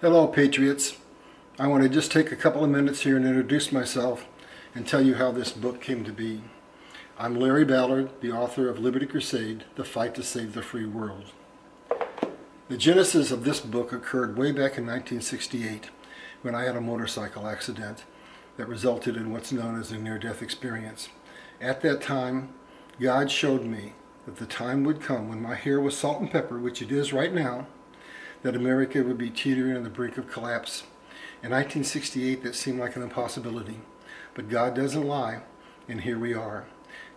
Hello, Patriots. I want to just take a couple of minutes here and introduce myself and tell you how this book came to be. I'm Larry Ballard, the author of Liberty Crusade, The Fight to Save the Free World. The genesis of this book occurred way back in 1968 when I had a motorcycle accident that resulted in what's known as a near-death experience. At that time, God showed me that the time would come when my hair was salt and pepper, which it is right now, that America would be teetering on the brink of collapse. In 1968, that seemed like an impossibility. But God doesn't lie, and here we are.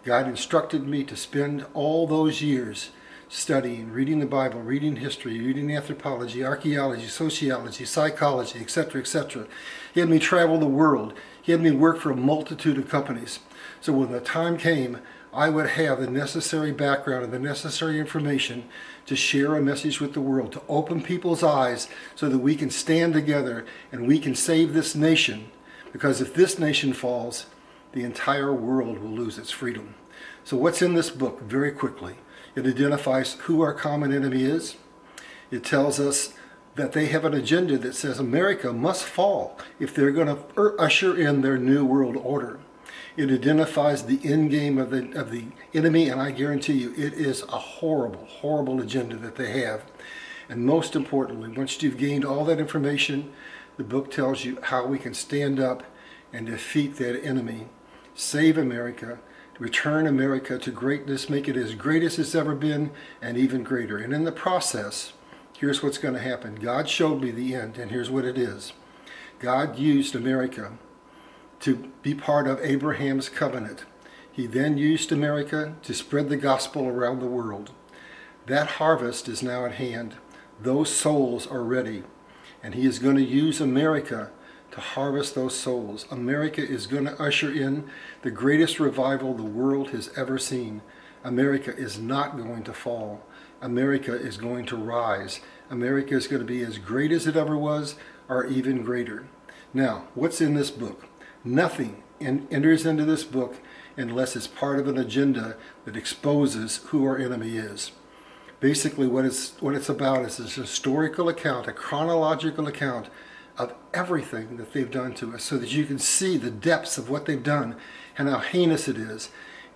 God instructed me to spend all those years studying, reading the Bible, reading history, reading anthropology, archaeology, sociology, psychology, etc., etc. He had me travel the world. He had me work for a multitude of companies. So when the time came, I would have the necessary background and the necessary information to share a message with the world, to open people's eyes so that we can stand together and we can save this nation. Because if this nation falls, the entire world will lose its freedom. So what's in this book? Very quickly. It identifies who our common enemy is. It tells us that they have an agenda that says America must fall if they're going to usher in their new world order. It identifies the end game of the, of the enemy, and I guarantee you it is a horrible, horrible agenda that they have. And most importantly, once you've gained all that information, the book tells you how we can stand up and defeat that enemy, save America, return America to greatness, make it as great as it's ever been, and even greater. And in the process, here's what's going to happen. God showed me the end, and here's what it is. God used America to be part of Abraham's covenant. He then used America to spread the gospel around the world. That harvest is now at hand. Those souls are ready. And he is going to use America to harvest those souls. America is going to usher in the greatest revival the world has ever seen. America is not going to fall. America is going to rise. America is going to be as great as it ever was or even greater. Now, what's in this book? Nothing in, enters into this book unless it's part of an agenda that exposes who our enemy is. Basically, what it's, what it's about is this historical account, a chronological account of everything that they've done to us so that you can see the depths of what they've done and how heinous it is.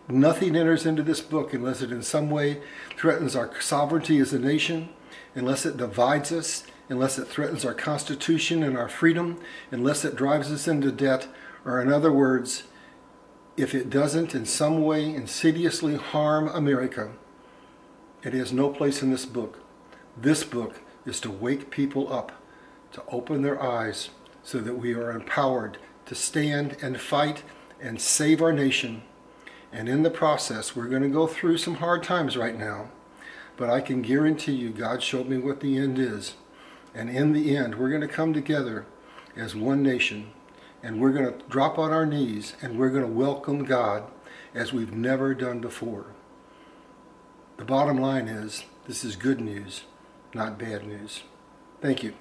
Nothing enters into this book unless it in some way threatens our sovereignty as a nation, unless it divides us, unless it threatens our Constitution and our freedom, unless it drives us into debt, or in other words, if it doesn't in some way insidiously harm America, it has no place in this book. This book is to wake people up, to open their eyes so that we are empowered to stand and fight and save our nation. And in the process, we're going to go through some hard times right now. But I can guarantee you, God showed me what the end is. And in the end, we're going to come together as one nation and we're going to drop on our knees and we're going to welcome God as we've never done before. The bottom line is this is good news, not bad news. Thank you.